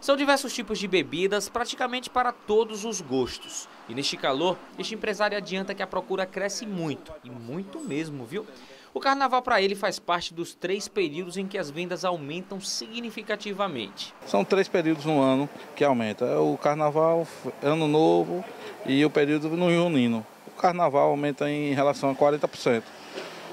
São diversos tipos de bebidas, praticamente para todos os gostos. E neste calor, este empresário adianta que a procura cresce muito, e muito mesmo, viu? O carnaval para ele faz parte dos três períodos em que as vendas aumentam significativamente. São três períodos no ano que aumenta: é o carnaval, ano novo e o período no junino. O carnaval aumenta em relação a 40%.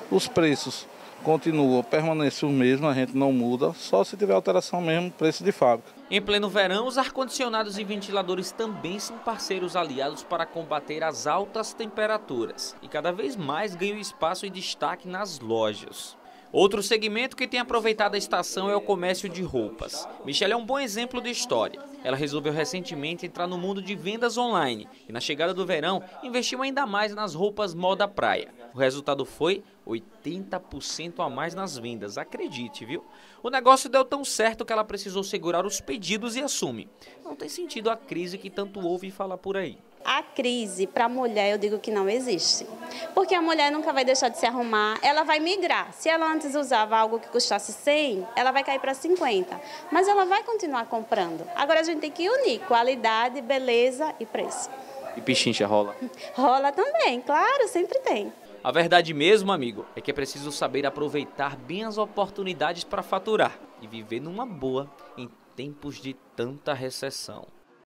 Os preços continua, permanece o mesmo, a gente não muda, só se tiver alteração mesmo, preço de fábrica. Em pleno verão, os ar-condicionados e ventiladores também são parceiros aliados para combater as altas temperaturas e cada vez mais ganham espaço e destaque nas lojas. Outro segmento que tem aproveitado a estação é o comércio de roupas. Michelle é um bom exemplo de história. Ela resolveu recentemente entrar no mundo de vendas online e, na chegada do verão, investiu ainda mais nas roupas moda praia. O resultado foi 80% a mais nas vendas, acredite, viu? O negócio deu tão certo que ela precisou segurar os pedidos e assume. Não tem sentido a crise que tanto ouve falar por aí. A crise para a mulher eu digo que não existe. Porque a mulher nunca vai deixar de se arrumar, ela vai migrar. Se ela antes usava algo que custasse 100, ela vai cair para 50. Mas ela vai continuar comprando. Agora a gente tem que unir qualidade, beleza e preço. E pichincha rola? Rola também, claro, sempre tem. A verdade mesmo, amigo, é que é preciso saber aproveitar bem as oportunidades para faturar e viver numa boa em tempos de tanta recessão.